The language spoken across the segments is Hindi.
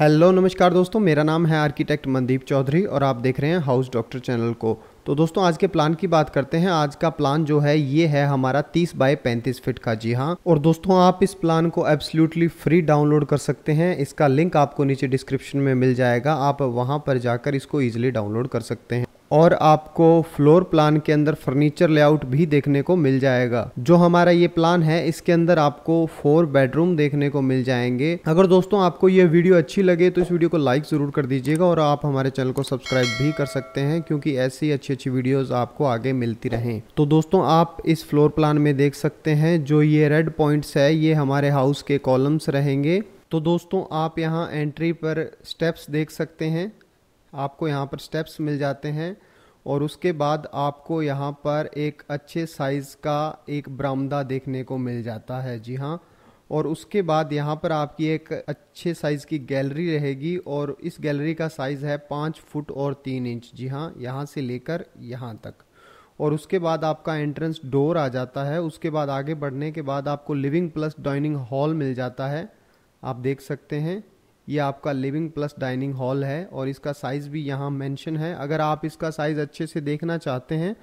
हेलो, नमस्कार दोस्तों, मेरा नाम है आर्किटेक्ट मनदीप चौधरी और आप देख रहे हैं हाउस डॉक्टर चैनल को। तो दोस्तों, आज के प्लान की बात करते हैं। आज का प्लान जो है, ये है हमारा 30 बाय 35 फिट का। जी हाँ। और दोस्तों, आप इस प्लान को एब्सोल्युटली फ्री डाउनलोड कर सकते हैं। इसका लिंक आपको नीचे डिस्क्रिप्शन में मिल जाएगा। आप वहाँ पर जाकर इसको ईजिली डाउनलोड कर सकते हैं। और आपको फ्लोर प्लान के अंदर फर्नीचर लेआउट भी देखने को मिल जाएगा। जो हमारा ये प्लान है, इसके अंदर आपको फोर बेडरूम देखने को मिल जाएँगे। अगर दोस्तों आपको ये वीडियो अच्छी लगे तो इस वीडियो को लाइक ज़रूर कर दीजिएगा और आप हमारे चैनल को सब्सक्राइब भी कर सकते हैं, क्योंकि ऐसी अच्छी अच्छी वीडियोज़ आपको आगे मिलती रहें। तो दोस्तों, आप इस फ्लोर प्लान में देख सकते हैं, जो ये रेड पॉइंट्स है, ये हमारे हाउस के कॉलम्स रहेंगे। तो दोस्तों, आप यहाँ एंट्री पर स्टेप्स देख सकते हैं। आपको यहाँ पर स्टेप्स मिल जाते हैं और उसके बाद आपको यहाँ पर एक अच्छे साइज़ का एक बरामदा देखने को मिल जाता है। जी हाँ और उसके बाद यहाँ पर आपकी एक अच्छे साइज़ की गैलरी रहेगी और इस गैलरी का साइज़ है पाँच फुट और तीन इंच। जी हाँ यहाँ से लेकर यहाँ तक। और उसके बाद आपका एंट्रेंस डोर आ जाता है। उसके बाद आगे बढ़ने के बाद आपको लिविंग प्लस डाइनिंग हॉल मिल जाता है। आप देख सकते हैं। ये आपका लिविंग प्लस डाइनिंग हॉल है और इसका साइज़ भी यहाँ मेंशन है। अगर आप इसका साइज़ अच्छे से देखना चाहते हैं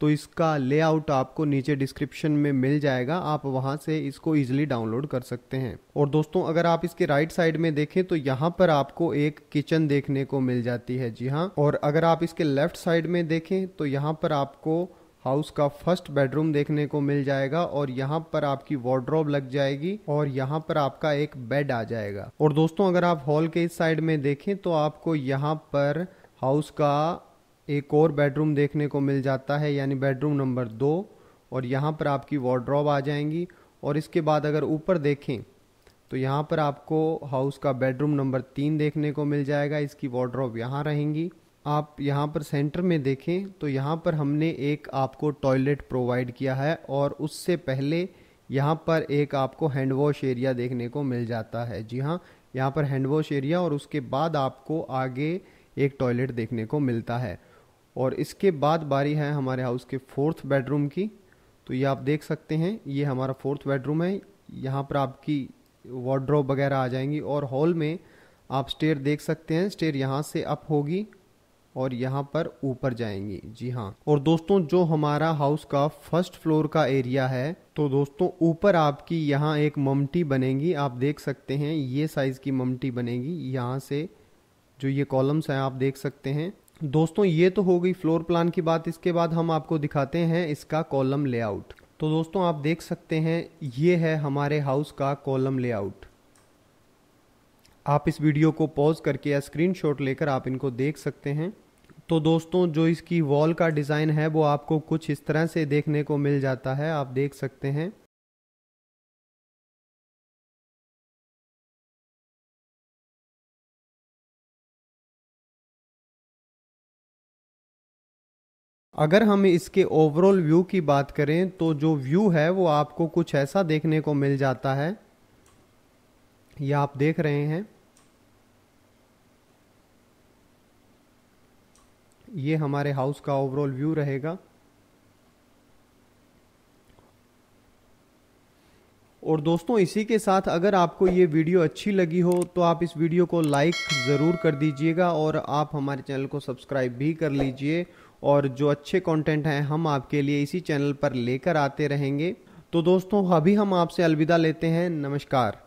तो इसका लेआउट आपको नीचे डिस्क्रिप्शन में मिल जाएगा। आप वहाँ से इसको इजीली डाउनलोड कर सकते हैं। और दोस्तों, अगर आप इसके राइट साइड में देखें तो यहाँ पर आपको एक किचन देखने को मिल जाती है। जी हाँ और अगर आप इसके लेफ़्ट साइड में देखें तो यहाँ पर आपको हाउस का फ़र्स्ट बेडरूम देखने को मिल जाएगा और यहाँ पर आपकी वार्ड्रोब लग जाएगी और यहाँ पर आपका एक बेड आ जाएगा। और दोस्तों, अगर आप हॉल के इस साइड में देखें तो आपको यहाँ पर हाउस का एक और बेडरूम देखने को मिल जाता है, यानी बेडरूम नंबर दो, और यहाँ पर आपकी वार्ड्रोब आ जाएँगी। और इसके बाद अगर ऊपर देखें तो यहाँ पर आपको हाउस का बेडरूम नंबर तीन देखने को मिल जाएगा। इसकी वार्ड्रोब यहाँ रहेंगी। आप यहाँ पर सेंटर में देखें तो यहाँ पर हमने एक आपको टॉयलेट प्रोवाइड किया है और उससे पहले यहाँ पर एक आपको हैंड वॉश एरिया देखने को मिल जाता है। जी हाँ यहाँ पर हैंड वॉश एरिया और उसके बाद आपको आगे एक टॉयलेट देखने को मिलता है। और इसके बाद बारी है हमारे हाउस के फोर्थ बेडरूम की। तो ये आप देख सकते हैं, ये हमारा फोर्थ बेडरूम है। यहाँ पर आपकी वार्ड्रोब वगैरह आ जाएँगी और हॉल में आप स्टेयर देख सकते हैं स्टेयर यहाँ से अप होगी। और यहाँ पर ऊपर जाएँगी। जी हाँ। और दोस्तों, जो हमारा हाउस का फ़र्स्ट फ्लोर का एरिया है तो दोस्तों, ऊपर आपकी यहाँ एक ममटी बनेगी। आप देख सकते हैं, ये साइज़ की ममटी बनेगी। यहाँ से जो ये कॉलम्स हैं, आप देख सकते हैं। दोस्तों, ये तो हो गई फ्लोर प्लान की बात। इसके बाद हम आपको दिखाते हैं इसका कॉलम लेआउट तो दोस्तों, आप देख सकते हैं, ये है हमारे हाउस का कॉलम लेआउट आप इस वीडियो को पॉज करके या स्क्रीनशॉट लेकर आप इनको देख सकते हैं। तो दोस्तों, जो इसकी वॉल का डिज़ाइन है, वो आपको कुछ इस तरह से देखने को मिल जाता है। आप देख सकते हैं। अगर हम इसके ओवरऑल व्यू की बात करें तो जो व्यू है, वो आपको कुछ ऐसा देखने को मिल जाता है। यह आप देख रहे हैं। ये हमारे हाउस का ओवरऑल व्यू रहेगा। और दोस्तों, इसी के साथ अगर आपको ये वीडियो अच्छी लगी हो तो आप इस वीडियो को लाइक ज़रूर कर दीजिएगा और आप हमारे चैनल को सब्सक्राइब भी कर लीजिए। और जो अच्छे कंटेंट हैं, हम आपके लिए इसी चैनल पर लेकर आते रहेंगे। तो दोस्तों, अभी हम आपसे अलविदा लेते हैं। नमस्कार।